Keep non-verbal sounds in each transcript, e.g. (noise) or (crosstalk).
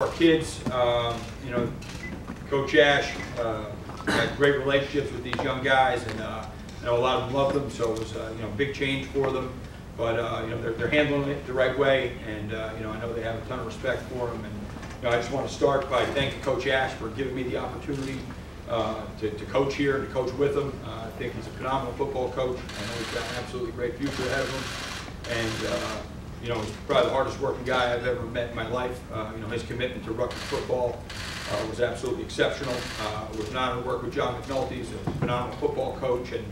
our kids, um, you know, Coach Ash uh, had great relationships with these young guys, and uh, I know a lot of them loved them, so it was, uh, you know, big change for them. But, uh, you know, they're, they're handling it the right way, and, uh, you know, I know they have a ton of respect for him. And, you know, I just want to start by thanking Coach Ash for giving me the opportunity uh, to, to coach here and to coach with him. Uh, I think he's a phenomenal football coach. I know he's got an absolutely great future ahead of him. And, uh, you know, he's probably the hardest working guy I've ever met in my life. Uh, you know, his commitment to Rutgers football uh, was absolutely exceptional. Uh, it was an honor to work with John McNulty. He's a phenomenal football coach, and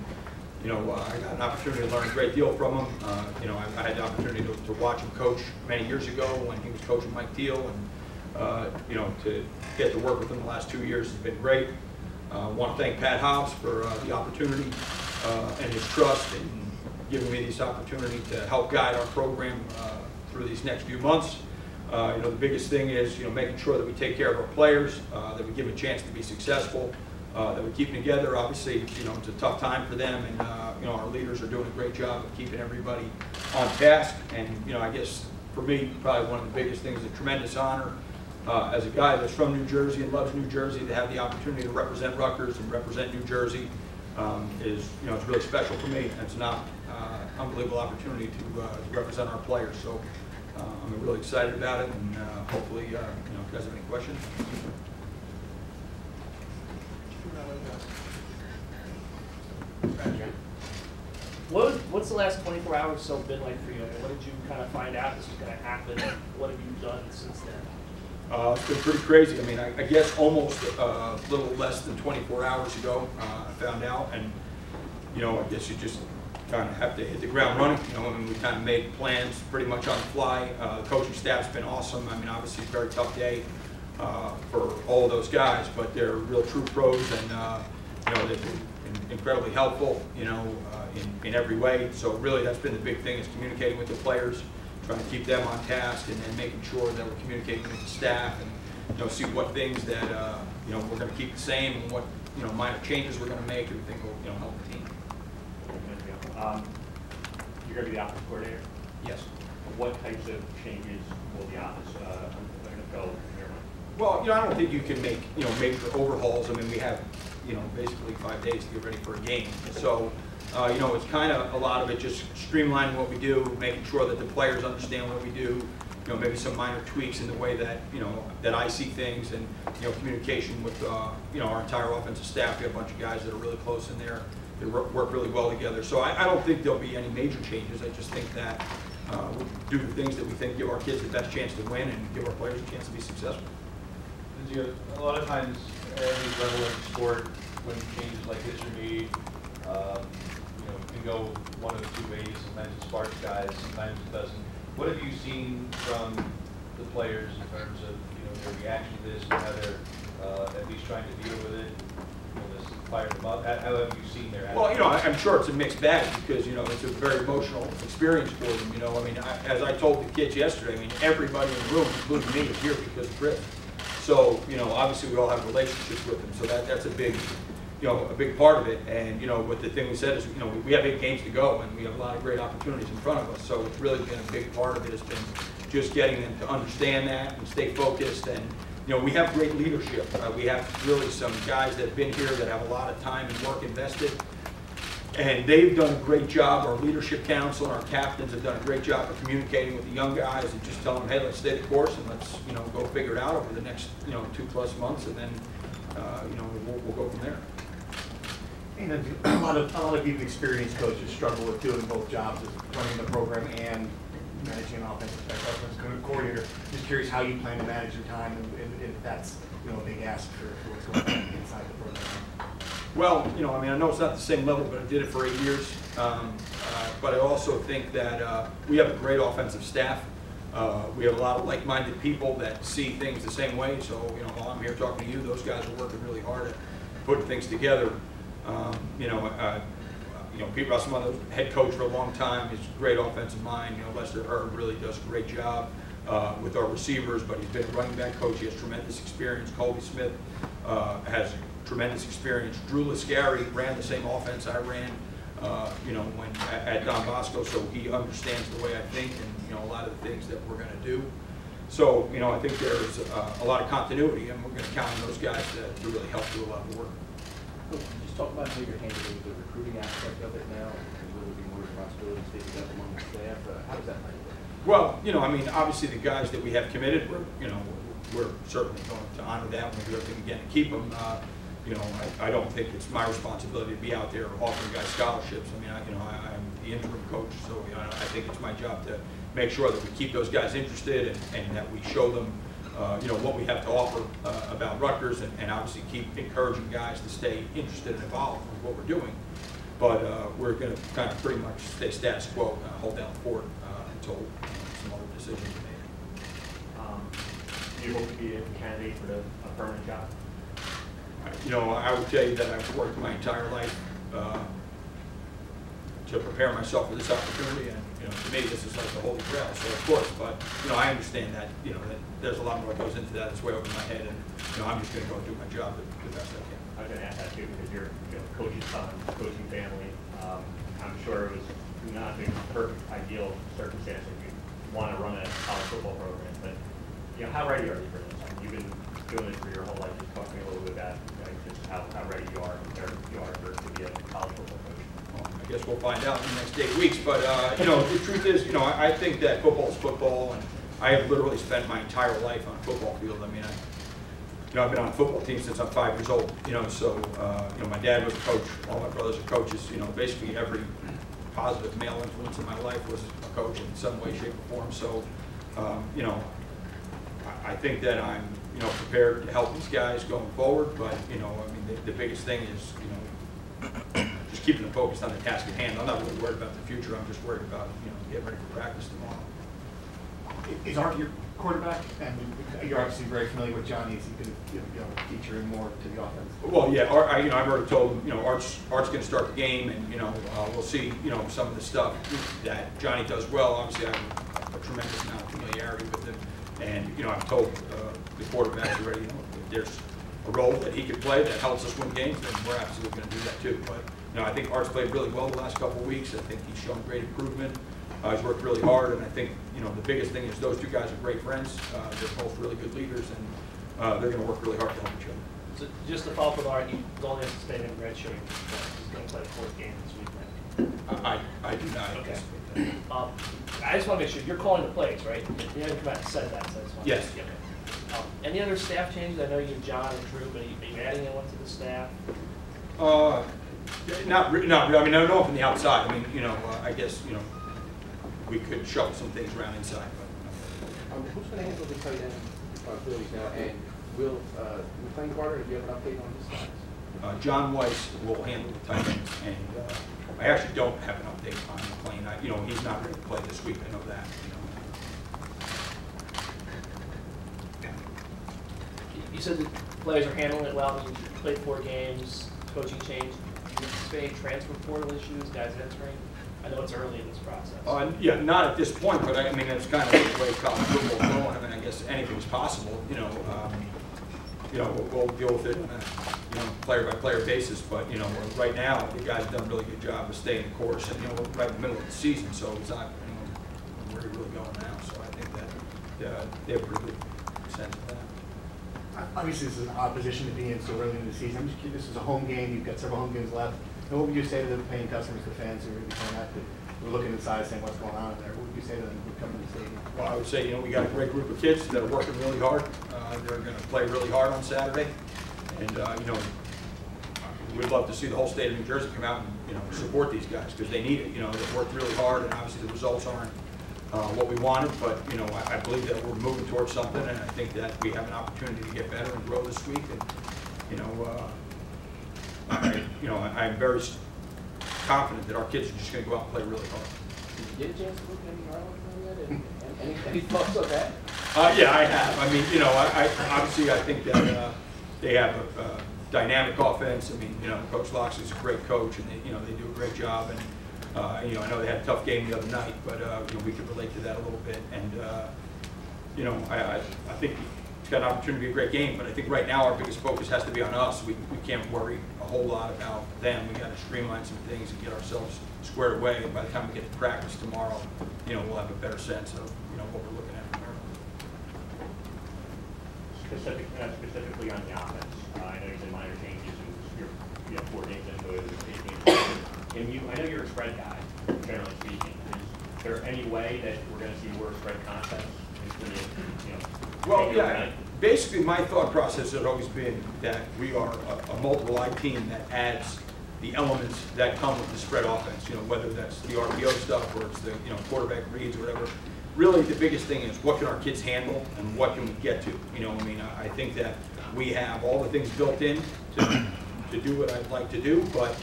you know, uh, I got an opportunity to learn a great deal from him. Uh, you know, I, I had the opportunity to, to watch him coach many years ago when he was coaching Mike Teel, and uh, you know, to get to work with him the last two years has been great. I want to thank Pat Hobbs for uh, the opportunity uh, and his trust in giving me this opportunity to help guide our program uh, through these next few months. Uh, you know, the biggest thing is, you know, making sure that we take care of our players, uh, that we give them a chance to be successful, uh, that we keep them together. Obviously, you know, it's a tough time for them, and, uh, you know, our leaders are doing a great job of keeping everybody on task. And, you know, I guess for me, probably one of the biggest things, a tremendous honor uh, as a guy that's from New Jersey and loves New Jersey to have the opportunity to represent Rutgers and represent New Jersey um, is, you know, it's really special for me. It's uh, unbelievable opportunity to uh, represent our players. So uh, I'm really excited about it, and uh, hopefully, uh, you know, if you guys have any questions. What, what's the last 24 hours so been like for you? I mean, what did you kind of find out this was going to happen? What have you done since then? Uh, it's been pretty crazy. I mean, I, I guess almost uh, a little less than 24 hours ago, uh, I found out, and you know, I guess you just kind of have to hit the ground running. You know, and we kind of made plans pretty much on the fly. Uh, the coaching staff's been awesome. I mean, obviously, it's a very tough day uh, for all of those guys, but they're real true pros, and uh, you know, they've been incredibly helpful. You know, uh, in in every way. So really, that's been the big thing is communicating with the players trying to keep them on task and then making sure that we're communicating with the staff and, you know, see what things that, uh, you know, we're going to keep the same and what, you know, minor changes we're going to make and think will, you know, help the team. Um, You're going to be the office coordinator. Yes. What types of changes will the office uh, undergo in your mind? Well, you know, I don't think you can make, you know, major overhauls. I mean, we have, you know, basically five days to get ready for a game. So, uh, you know, it's kind of a lot of it just streamlining what we do, making sure that the players understand what we do, you know, maybe some minor tweaks in the way that, you know, that I see things and, you know, communication with, uh, you know, our entire offensive staff. We have a bunch of guys that are really close in there. They work really well together. So I, I don't think there'll be any major changes. I just think that uh, we'll do the things that we think give our kids the best chance to win and give our players a chance to be successful. Because you, a lot of times, at any level in sport, when changes like this are made, um, you know, can go one of two ways. Sometimes it sparks guys, sometimes it doesn't. What have you seen from the players in terms of, you know, their reaction to this, and how they're, uh, at least trying to deal with it? This fired them up. How, how have you seen their attitude? Well, you know, I- I'm sure it's a mixed bag because, you know, it's a very emotional experience for them, you know. I mean, I- as I told the kids yesterday, I mean, everybody in the room, including me, is here because of Chris. So, you know, obviously we all have relationships with them, so that, that's a big, you know, a big part of it. And, you know, what the thing we said is, you know, we have eight games to go and we have a lot of great opportunities in front of us. So it's really been a big part of it has been just getting them to understand that and stay focused. And, you know, we have great leadership. Uh, we have really some guys that have been here that have a lot of time and work invested. And they've done a great job, our leadership council and our captains have done a great job of communicating with the young guys and just telling them, hey, let's stay the course and let's, you know, go figure it out over the next, you know, two plus months and then, uh, you know, we'll, we'll go from there. And a lot of, a lot of people, experienced coaches struggle with doing both jobs, running the program and managing an offensive, offensive coordinator. Just curious how you plan to manage your time and and if that's, you know, a big ask for for what's going on inside the program. Well, you know, I mean, I know it's not the same level, but I did it for eight years. Um, uh, But I also think that uh, we have a great offensive staff. Uh, We have a lot of like-minded people that see things the same way. So, you know, while I'm here talking to you, those guys are working really hard at putting things together. Um, You know, uh, you know, Pete Russell, head coach for a long time, he's a great offensive mind. You know, Lester Erb really does a great job uh, with our receivers, but he's been a running back coach. He has tremendous experience. Colby Smith uh, has tremendous experience. Drew Lascari ran the same offense I ran, uh, you know, when, at at Don Bosco, so he understands the way I think and, you know, a lot of the things that we're gonna do. So, you know, I think there's uh, a lot of continuity, and we're gonna count on those guys to, to really help do a lot of work. Just talk about how you're handling the recruiting aspect of it now, will there be more responsibilities taken up among the staff? Uh, How does that play? Well, you know, I mean, obviously, the guys that we have committed, we're, you know, we're certainly going to honor that, we do everything can to keep them. Uh, You know, I, I don't think it's my responsibility to be out there offering guys scholarships. I mean, I, you know, I, I'm the interim coach, so, you know, I think it's my job to make sure that we keep those guys interested and, and that we show them, uh, you know, what we have to offer, uh, about Rutgers and, and obviously keep encouraging guys to stay interested and involved with what we're doing. But, uh, we're gonna kind of pretty much stay status quo, uh, hold down the fort, uh, until some other decisions are made. Um, Do you hope to be a candidate for the, a permanent job? You know, I would tell you that I've worked my entire life uh, to prepare myself for this opportunity, and, you know, to me, this is like the holy grail, so of course, but, you know, I understand that, you know, that there's a lot more that goes into that, it's way over my head, and, you know, I'm just gonna go do my job the best I can. I was gonna ask that too, because you're, you know, coaching son, coaching family. Um, I'm sure it was not the perfect ideal circumstance if you want to run a college football program, but, you know, how ready are you for this? I mean, You've been doing this for your whole life, just talk to me a little bit about, you just how, how ready you are, you are for, to be a college football coach. I guess we'll find out in the next eight weeks, but, uh, you know, the truth is, you know, I I think that football is football, and I have literally spent my entire life on a football field. I mean, I, you know, I've been on a football team since I'm five years old, you know, so, uh, you know, my dad was a coach, all my brothers are coaches, you know, basically every positive male influence in my life was a coach in some way, shape, or form, so, um, you know, I, I think that I'm, you know, prepared to help these guys going forward, but, you know, I mean, the, the biggest thing is, you know, just keeping them focused on the task at hand. I'm not really worried about the future, I'm just worried about, you know, getting ready for practice tomorrow. Is Art your quarterback? And you're obviously very familiar with Johnny, is he going to, you know, feature him more to the offense? Well, yeah, Art, I, you know, I've already told him, you know, Art's, Art's gonna start the game, and, you know, uh, we'll see, you know, some of the stuff that Johnny does well. Obviously, I have a tremendous amount of familiarity with him, and, you know, I've told, uh, the quarterbacks already, you know, if there's a role that he could play that helps us win games, then we're absolutely gonna do that too. But, you know, I think Art's played really well the last couple of weeks. I think he's shown great improvement. Uh, he's worked really hard, and I think, you know, the biggest thing is those two guys are great friends. Uh, they're both really good leaders, and, uh, they're gonna work really hard to help each other. So just to follow up with Art, you don't anticipate him redshirting, he's gonna play the fourth game this weekend. I, I do not Okay. Um, I just wanna make sure, you're calling the plays, right? You haven't come out and said that, so I just wanna. Yes. Okay. Um, Any other staff changes? I know you, have John and Drew, but are you are you adding anyone to the staff? Uh, not, re- not, I mean, I don't know from the outside, I mean, you know, uh, I guess, you know, we could shuffle some things around inside, but, Um, Who's going to handle the tight end responsibilities now? And will, uh, McLean Carter, do you have an update on his status? uh, John Weiss will handle the tight ends, and, uh, I actually don't have an update on McLean, I, you know, he's not going to play this week, I know that, you know. You said the players are handling it well, you played four games, coaching change. Anticipate transfer portal issues, guys entering? I know it's early in this process. Uh, yeah, not at this point, but I, I mean, that's kind of the way college football's going, I mean, I guess anything's possible, you know, um, you know, we'll, we'll deal with it on a, you know, player-by-player basis, but, you know, right now, the guys have done a really good job of staying the course, and, you know, we're right in the middle of the season, so it's not, you know, where we're really going now, so I think that, uh, they have a pretty good sense of that. Obviously, this is an odd position to be in so early in the season. I'm just curious, this is a home game, you've got several home games left. And what would you say to the paying customers, the fans who are going out, we're looking inside saying what's going on in there? What would you say to them who come to the stadium? Well, I would say, you know, we got a great group of kids that are working really hard. Uh, They're going to play really hard on Saturday. And, uh, you know, we'd love to see the whole state of New Jersey come out and, you know, support these guys because they need it. You know, they've worked really hard and obviously the results aren't uh, what we wanted, but, you know, I I believe that we're moving towards something and I think that we have an opportunity to get better and grow this week. And, you know, uh, I, (clears throat) you know, I- I'm very confident that our kids are just going to go out and play really hard. Did you get a chance to look at any film yet? And- and Any, thoughts on that? Uh, yeah, I have. I mean, you know, I, I, obviously, I think that, uh, they have a, uh dynamic offense. I mean, you know, Coach Locksley's a great coach, and they, you know, they do a great job. And, uh, you know, I know they had a tough game the other night, but, uh, you know, we could relate to that a little bit. And, uh, you know, I, I, I think it's got an opportunity to be a great game, but I think right now our biggest focus has to be on us. We, we can't worry a whole lot about them. We gotta streamline some things and get ourselves squared away. And by the time we get to practice tomorrow, you know, we'll have a better sense of, you know, what we're looking at specific, uh, specifically on the offense, uh, I know you said minor changes and you're, you know, four games into it, eight. And you, I know a spread guy, generally speaking. Is there any way that we're gonna see more spread concepts? You know? Well, yeah, basically, my thought process has always been that we are a- a multiple-I team that adds the elements that come with the spread offense, you know, whether that's the RPO stuff or it's the, you know, quarterback reads or whatever. Really, the biggest thing is what can our kids handle and what can we get to? You know, I mean, I I think that we have all the things built in to, to do what I'd like to do, but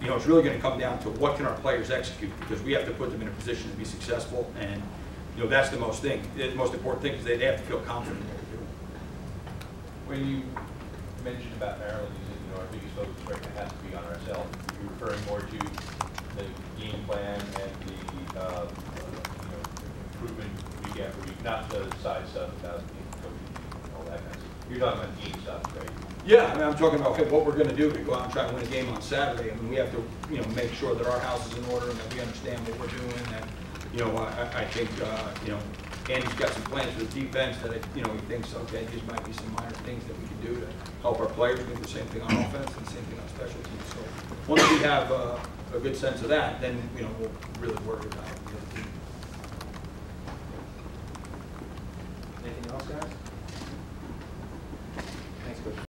you know, it's really gonna come down to what can our players execute, because we have to put them in a position to be successful, and, you know, that's the most thing, the most important thing, is they, they have to feel confident in what they're doing. When you mentioned about Maryland, you said, you know, our biggest focus right now has to be on ourselves. You're referring more to the game plan and the, uh, you know, improvement week after week, not the side stuff about know, coaching all that kind of stuff. You're talking about game stuff, right? Yeah, I mean, I'm talking about, okay, what we're gonna do to go out and try to win a game on Saturday, I mean, we have to, you know, make sure that our house is in order and that we understand what we're doing, and, you know, I, I- think, uh, you know, Andy's got some plans for the defense that, you know, he thinks, okay, these might be some minor things that we can do to help our players, we do the same thing on offense and same thing on special teams, so, once we have, uh, a good sense of that, then, you know, we'll really worry about the other